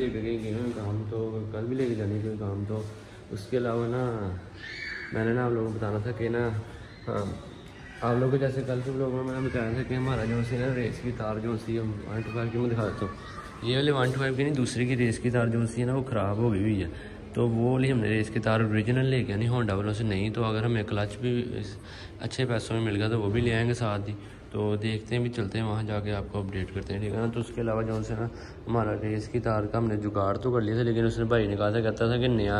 कल भी लेके जानी है कोई काम तो। उसके अलावा ना, मैंने ना आप लोगों को बताना था कि ना हाँ आप लोगों को जैसे कल के लोगों में मैंने बताया था कि हमारा जो सी ना रेस की तार जो सी वन टू फाइव की मैं दिखा देता हूँ ये वाली वन टू फाइव की नहीं, दूसरी की रेस की तार जो सी है ना, वो ख़राब हो गई हुई है। तो वो वाली हमने रेस की तार ओरिजिनल गया नहीं होंडा वालों से नहीं तो अगर हमें क्लच भी अच्छे पैसों में मिल गया तो वो भी ले आएँगे साथ ही। तो देखते हैं, भी चलते हैं, वहाँ जाके आपको अपडेट करते हैं, ठीक है ना? तो उसके अलावा जो से ना, हमारा रेस की तार का हमने जुगाड़ तो कर लिया था, लेकिन उसने भाई ने कहा था, कहता था कि नया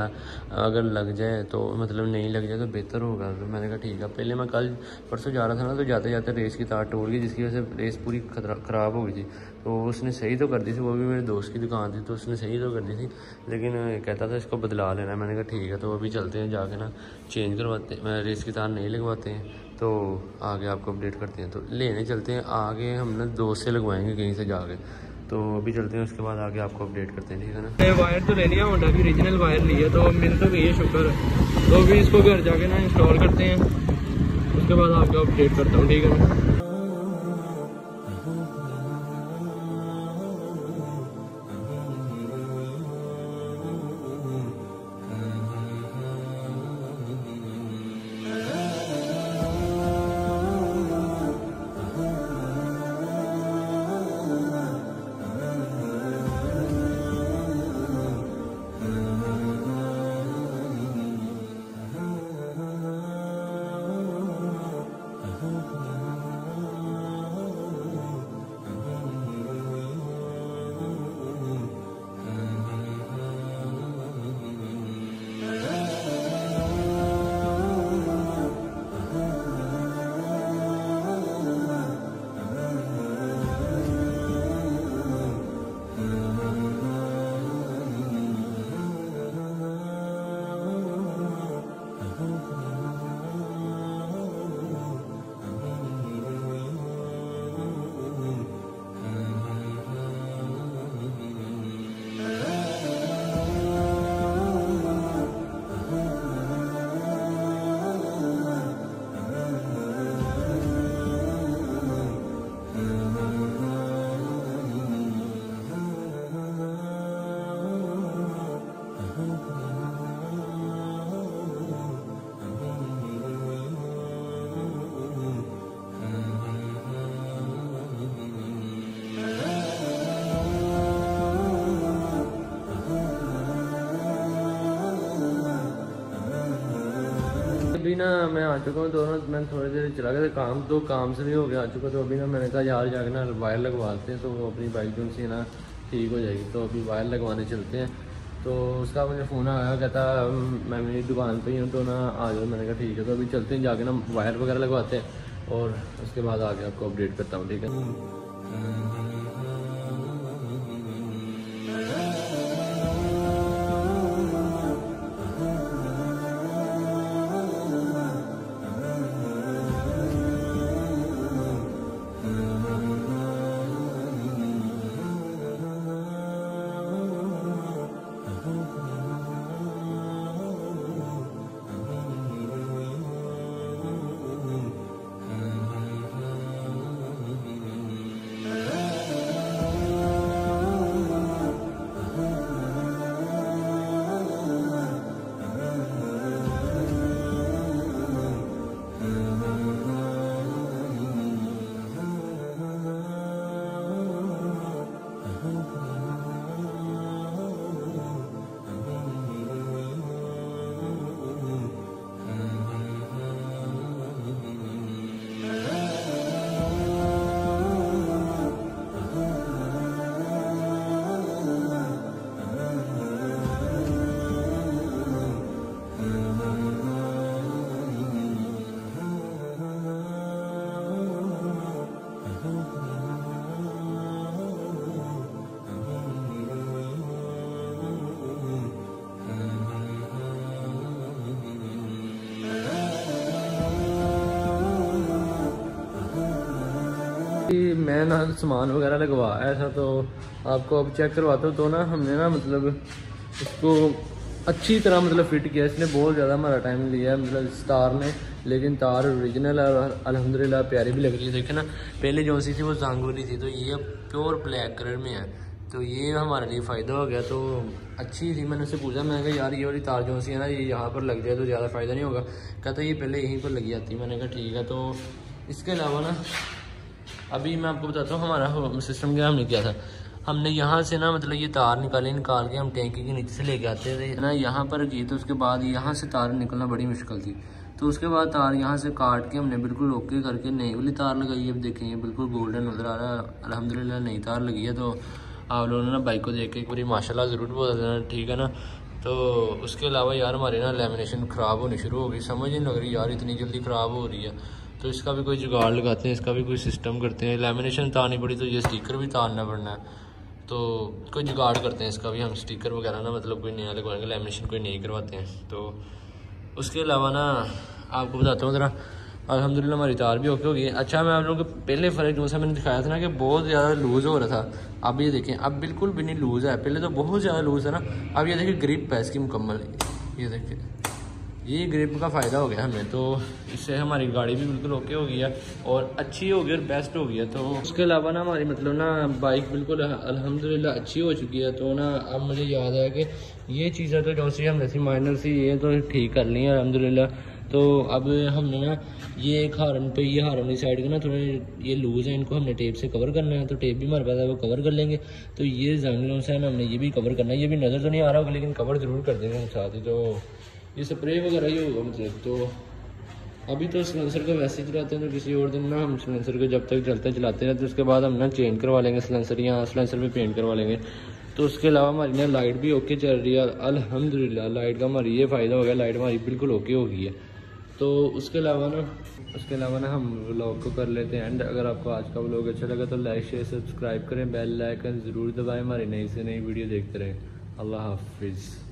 अगर लग जाए तो मतलब नहीं लग जाए तो बेहतर होगा। तो मैंने कहा, ठीक है पहले मैं कल परसों जा रहा था ना तो जाते जाते रेस की तार टूट गई, जिसकी वजह से रेस पूरी ख़राब हो गई थी। तो उसने सही तो कर दी थी, वो भी मेरे दोस्त की दुकान थी तो उसने सही तो कर दी थी, लेकिन कहता था, इसको बदला लेना मैंने कहा, ठीक है तो अभी चलते हैं, जाके ना चेंज करवाते रेस की तार नहीं लगवाते हैं। तो आगे आपको अपडेट करते हैं। तो लेने चलते हैं। आगे हम ना दोस्त से लगवाएँगे कहीं से जाके। तो अभी चलते हैं, उसके बाद आगे आपको अपडेट करते हैं, ठीक है ना? वायर तो ले लिया होंडा ओरिजिनल वायर ली है तो मेरे तो भी है शुक्र है। तो अभी इसको घर जाके ना इंस्टॉल करते हैं। उसके बाद आपको अपडेट करता हूँ, ठीक है ना? ना मैं आ चुका हूँ दोनों मैं थोड़ी देर चला गया था काम तो काम से भी हो गया, आ चुका तो अभी ना मैंने कहा यार जाके ना वायर लगवाते हैं तो वो अपनी बाइक जो सी ना ठीक हो जाएगी तो अभी वायर लगवाने चलते हैं। तो उसका मुझे फ़ोन आया, कहता, मैं मेरी दुकान पर ही हूँ तो ना आ जाओ। मैंने कहा, ठीक है। तो अभी चलते हैं, जाके ना वायर वगैरह लगवाते हैं, और उसके बाद आगे आपको अपडेट करता हूँ, ठीक है? मैं ना सामान वगैरह लगवाया था तो आपको अब चेक करवाता हूँ तो ना हमने ना मतलब इसको अच्छी तरह मतलब फिट किया, इसने बहुत ज़्यादा हमारा टाइम लिया मतलब स्टार ने, लेकिन तार ओरिजिनल और अलहमदिल्ला प्यारी भी लग रही है। देखे ना, पहले जो सी थी वो जांगोली थी तो ये प्योर ब्लैक कलर में है। तो ये हमारे लिए फ़ायदा हो गया तो अच्छी थी, मैंने उससे पूछा, मैंने कहा, यार, ये वाली तार जो सी है ना? ये यहाँ पर लग जाए तो ज़्यादा फ़ायदा नहीं होगा। कहता ये पहले यहीं पर लगी जाती मैंने कहा, ठीक है। तो इसके अलावा ना अभी मैं आपको बताता हूँ, हमारा सिस्टम क्या, हमने किया था? हमने यहाँ से ना मतलब ये तार निकाले, निकाल के हम टैंकी के नीचे से लेके आते थे। ना यहाँ पर की तो उसके बाद यहाँ से तार निकलना बड़ी मुश्किल थी। तो उसके बाद तार यहाँ से काट के हमने बिल्कुल ओके करके नई वाली तार लगाई। है अब देखें, ये बिल्कुल गोल्डन नज़र आ रहा है। अलहमदिल्ला नई तार लगी है। तो आप लोगों ने ना बाइक को देख के एक बारी माशाल्लाह ज़रूर बोल देना, ठीक है ना? तो उसके अलावा यार हमारे ना लेमिनेशन ख़राब होनी शुरू हो गई। समझ नहीं लग रही, यार इतनी जल्दी ख़राब हो रही है। तो इसका भी कोई जुगाड़ लगाते हैं, इसका भी कोई सिस्टम करते हैं। लेमिनेशन तारनी पड़ी तो ये स्टिकर भी तारना पड़ना है। तो कोई जुगाड़ करते हैं इसका भी। हम स्टिकर वगैरह ना मतलब कोई नया लगवाएँगे लेमिनेशन कोई नहीं करवाते हैं। तो उसके अलावा ना, आपको बताता हूँ ज़रा। अलहमदिल्ला हमारी तार भी ओके हो गई अच्छा मैं आप लोगों को पहले फ़र्क जो सा मैंने दिखाया था ना कि बहुत ज़्यादा लूज़ हो रहा था। अब ये देखें, अब बिल्कुल भी नहीं लूज़ है। पहले तो बहुत ज़्यादा लूज़ है ना। अब ये देखिए ग्रिप है इसकी मुकम्मल। ये देखिए ये ग्रिप का फ़ायदा हो गया हमें तो इससे हमारी गाड़ी भी बिल्कुल ओके हो गई है और अच्छी हो गई और बेस्ट हो गई है तो उसके अलावा ना हमारी मतलब ना बाइक बिल्कुल अल्हम्दुलिल्लाह अच्छी हो चुकी है तो ना अब मुझे याद है कि ये चीज़ें तो जो सी हमने सी माइनर सी, ये तो ठीक कर ली है अलहमदिल्ला तो अब हमने ना ये एक हारन पे ये हारन की साइड के ना थोड़े ये लूज़ है, इनको हमने टेप से कवर करना है तो टेप भी हमारे पास है, वो कवर कर लेंगे। तो ये ज़मीन से हमने ये भी कवर करना है, ये भी नज़र तो नहीं आ रहा होगा, लेकिन कवर ज़रूर कर देंगे हम साथ ही तो ये स्प्रे वगैरह ही होगा मतलब तो अभी तो सिलेंसर को वैसे ही चलाते हैं तो किसी और दिन ना हम सिलेंसर को जब तक चलते चलाते हैं तो उसके बाद हम ना चेंज करवा लेंगे सिलेंसर या सिलेंसर पे पेंट करवा लेंगे। तो उसके अलावा हमारी ना लाइट भी ओके चल रही है, अल्हम्दुलिल्लाह लाइट का हमारी ये फ़ायदा हो गया लाइट हमारी बिल्कुल ओके हो गई है। तो उसके अलावा ना, उसके अलावा ना हम व्लॉग को कर लेते हैं एंड अगर आपको आज का व्लॉग अच्छा लगा तो लाइक शेयर सब्सक्राइब करें बेल लाइकन ज़रूर दबाएँ, हमारी नई से नई वीडियो देखते रहें। अल्लाह हाफिज़।